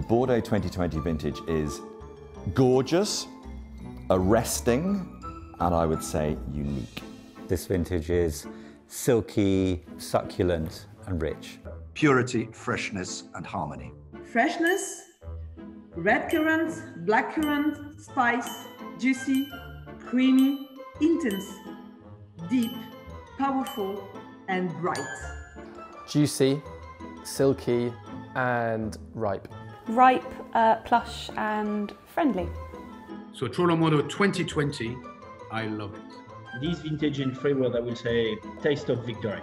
The Bordeaux 2020 vintage is gorgeous, arresting, and I would say unique. This vintage is silky, succulent, and rich. Purity, freshness, and harmony. Freshness, red currant, black currant, spice, juicy, creamy, intense, deep, powerful, and bright. Juicy, silky, and ripe. Ripe, uh, plush, and friendly. So Troplong Mondot 2020, I love it. This vintage in Freeworld, I will say, taste of victory.